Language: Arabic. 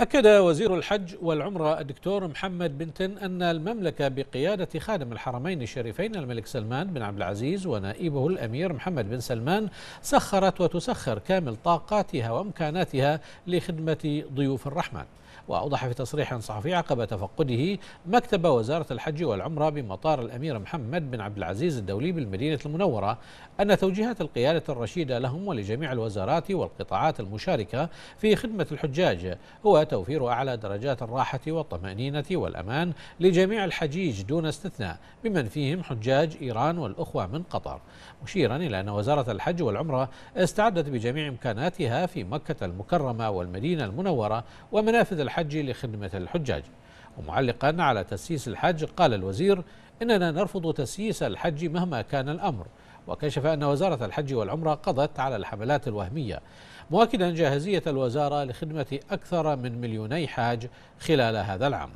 أكد وزير الحج والعمرة الدكتور محمد بنتن أن المملكة بقيادة خادم الحرمين الشريفين الملك سلمان بن عبد العزيز ونائبه الأمير محمد بن سلمان سخرت وتسخر كامل طاقاتها وإمكاناتها لخدمة ضيوف الرحمن. وأوضح في تصريح صحفي عقب تفقده مكتب وزارة الحج والعمرة بمطار الأمير محمد بن عبد العزيز الدولي بالمدينة المنورة أن توجيهات القيادة الرشيدة لهم ولجميع الوزارات والقطاعات المشاركة في خدمة الحجاج هو توفير أعلى درجات الراحة والطمأنينة والأمان لجميع الحجيج دون استثناء بمن فيهم حجاج إيران والأخوة من قطر. مشيرا إلى أن وزارة الحج والعمرة استعدت بجميع إمكاناتها في مكة المكرمة والمدينة المنورة ومنافذ الحج لخدمة الحجاج. ومعلقا على تسييس الحج قال الوزير إننا نرفض تسييس الحج مهما كان الأمر وكشف أن وزارة الحج والعمرة قضت على الحملات الوهمية مؤكدا جاهزية الوزارة لخدمة أكثر من مليوني حاج خلال هذا العام.